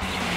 Bye.